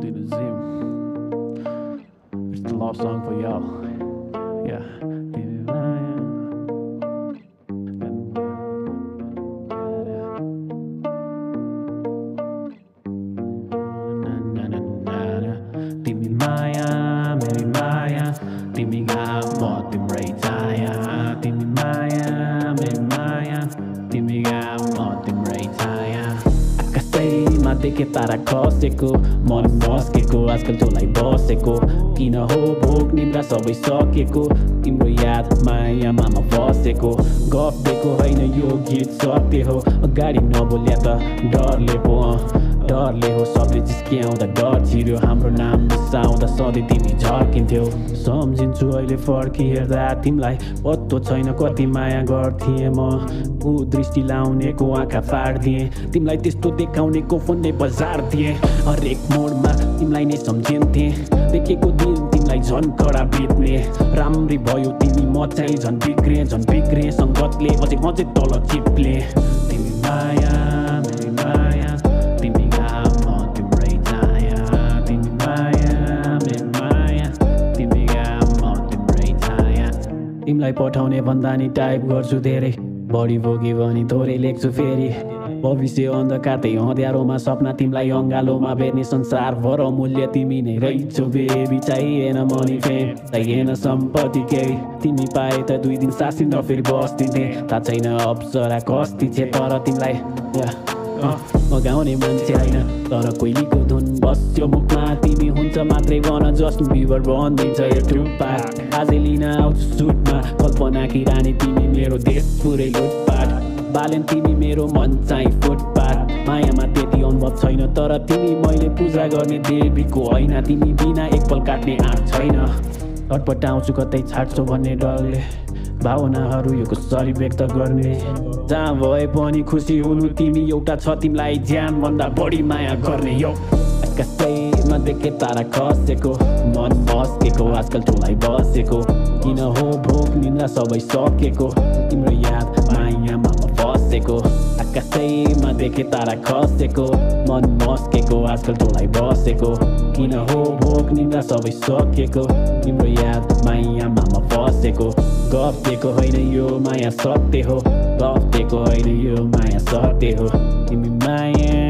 did zim. It's the love song for y'all. Yeah. देखे तारा खसेको मन बस्केको आजकल तँलाई बसेको किन हो भोक निन्द्रा सबै सकेको तिम्रो याद मायामा म फसेको गफ दिएको होइन यो गीत सत्य हो अगाडि नबोल्या त डरले पो। डरले हो सबले जिस्क्याउँदा डर छिर्यो हाम्रो नाम बिसाउँदा सधैँ तिमी झर्किन्थ्यौ। सम्झिन्छु अहिले फर्की हेर्दा तिमीलाई पत्तो छैन कति माया गर्थेँ म। ऊ दृष्टि लाउनेको आँखा फाड्दिएँ तिमीलाई त्यस्तो देखाउनेको फोन नै बजार दिएँ। हरेक मोडमा तिमीलाई नै सम्झिन्थेँ। देखेको दिन तिमीलाई झन् कडा बित्ने राम्री भयो तिमी म चाहिँ झन् बिग्रेँ झन् बिग्रेँ सङ्गतले अझै चाहिँ तल चिप्ले। तिमी माया तिमीलाई पठाउने भन्दा नि टाइप गर्छु धेरै बढी भोग्यो भने थोरै लेख्छु फेरि भविष्य अन्धकार त्यही अँध्यारोमा सपना तिमीलाई अङ्गालोमा बेर्ने संसारभर मूल्य तिमी नै रहेछौ बेबी चाहिएन मनी फेम चाहिएन सम्पत्ति केही तिमी पाए त दुई दिन सासिन फेरि बस्दिन्थे थाहा छैन अप्सरा कस्ती छे तर तिमीलाई गाउने मान्छे होइन तर कोइलीको धुन बस्यो मुखमा तिमी हुन्छ मात्रै भन जस्ट बिबर बनिदिन्छ यो टुप्पा आजै लिन आउँछु सुटमा कल्पना कि रानी तिमी मेरो देश पुरै लुटपाट बालेन तिमी मेरो मन चाहिँ फुटपाट मायामा त्यति अनुभव छैन तर तिमी मैले पूजा गर्ने देवीको होइन तिमी बिना एकपल काट्ने आँट छैन छटपटाउँछु कतै छाड्छौ भन्ने डरले भावनाहरू यो कसरी व्यक्त गर्ने जहाँ भए पनि खुसी हुनु तिमी एउटा छ तिमीलाई ज्यान भन्दा बढी माया गर्ने यो आकाशैमा देखे तारा खसेको मन बस्केको आजकल तँलाई बसेको किन हो भोक निन्द्रा सबै सकेको तिम्रो याद मायामा म फसेको आकाशैमा देखे तारा खसेको मन बस्केको आजकल तँलाई बसेको किन हो भोक निन्द्रा सबै सकेको तिम्रो याद मायामा म फसेको गफ दिएको होइन यो माया सत्य हो गफ दिएको होइन यो माया सत्य हो तिमी माया